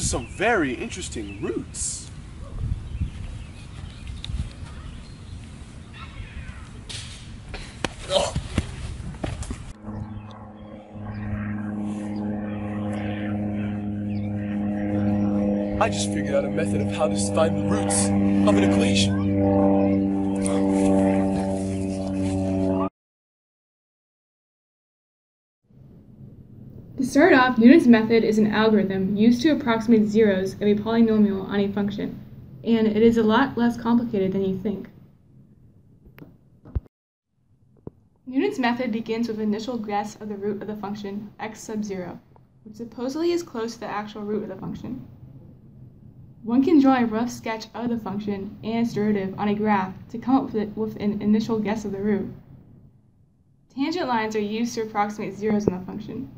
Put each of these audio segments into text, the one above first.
some very interesting roots. I just figured out a method of how to find the roots of an equation. To start off, Newton's method is an algorithm used to approximate zeros of a polynomial on a function, and it is a lot less complicated than you think. Newton's method begins with an initial guess of the root of the function x sub 0, which supposedly is close to the actual root of the function. One can draw a rough sketch of the function and its derivative on a graph to come up with, with an initial guess of the root. Tangent lines are used to approximate zeros in the function.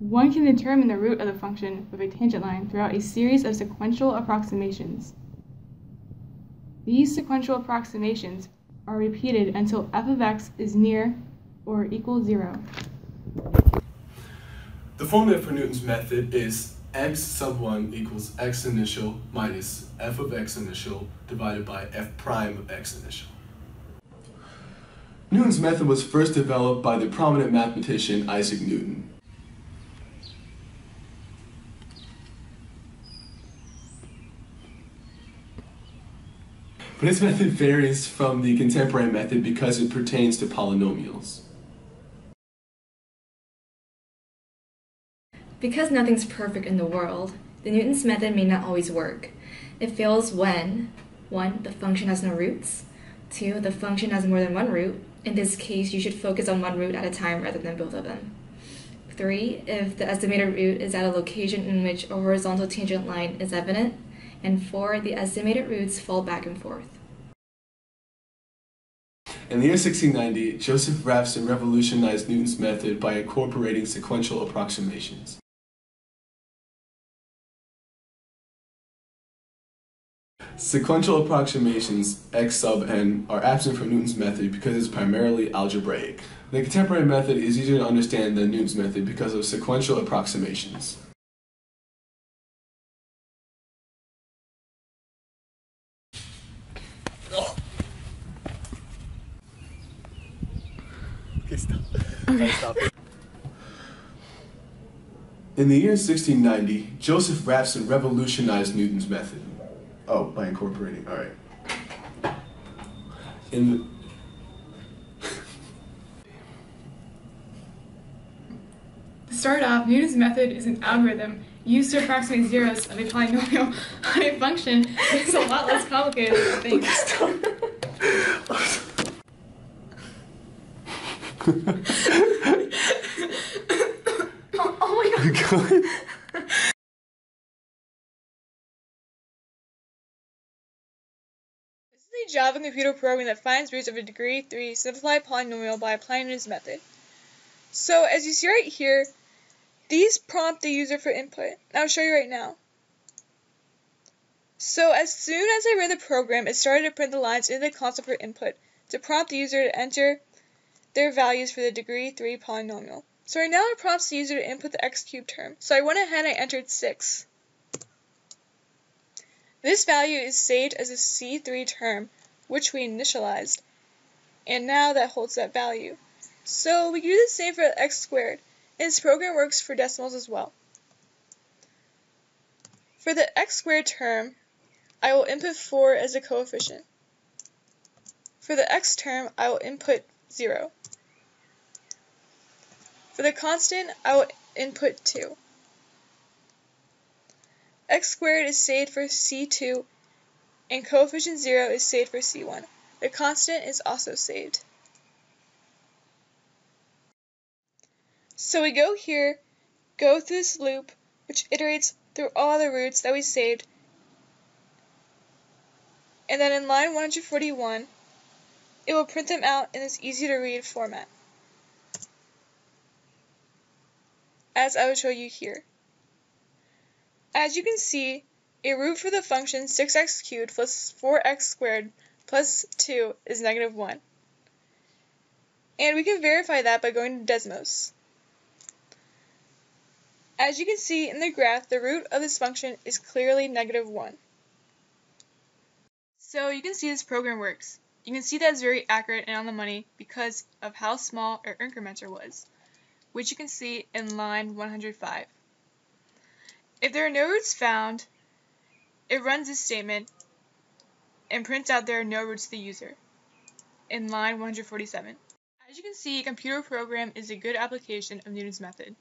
One can determine the root of the function with a tangent line throughout a series of sequential approximations. These sequential approximations are repeated until f of x is near or equal 0. The formula for Newton's method is x sub 1 equals x initial minus f of x initial divided by f prime of x initial. Newton's method was first developed by the prominent mathematician Isaac Newton. But its method varies from the contemporary method because it pertains to polynomials. Because nothing's perfect in the world, the Newton's method may not always work. It fails when 1. The function has no roots 2. The function has more than one root. In this case, you should focus on one root at a time rather than both of them. 3. If the estimated root is at a location in which a horizontal tangent line is evident and 4. The estimated roots fall back and forth. In the year 1690, Joseph Raphson revolutionized Newton's method by incorporating sequential approximations. Sequential approximations, x sub n, are absent from Newton's method because it's primarily algebraic. The contemporary method is easier to understand than Newton's method because of sequential approximations. Okay, stop. stop it. In the year 1690, Joseph Raphson revolutionized Newton's method. Oh, by incorporating. All right. In the To start off, Newton's method is an algorithm used to approximate zeros of a polynomial on a function. It's a lot less complicated than you think. Oh, oh my god. This is a Java computer program that finds roots of a degree 3 simplified polynomial by applying this method. So as you see right here, these prompt the user for input. I'll show you right now. So as soon as I ran the program, it started to print the lines in the console for input to prompt the user to enter their values for the degree 3 polynomial. So right now it prompts the user to input the x cubed term. So I went ahead and entered 6. This value is saved as a C3 term, which we initialized, and now that holds that value. So we can do the same for x squared, and this program works for decimals as well. For the x squared term, I will input 4 as a coefficient. For the x term, I will input 0. For the constant, I will input 2. x squared is saved for C2, and coefficient 0 is saved for C1. The constant is also saved. So we go here, go through this loop, which iterates through all the roots that we saved, and then in line 141, it will print them out in this easy to read format, as I will show you here. As you can see, a root for the function 6x cubed plus 4x squared plus 2 is negative 1. And we can verify that by going to Desmos. As you can see in the graph, the root of this function is clearly negative 1. So you can see this program works. You can see that it's very accurate and on the money because of how small our incrementer was, which you can see in line 105. If there are no roots found, it runs this statement and prints out there are no roots to the user in line 147. As you can see, a computer program is a good application of Newton's method.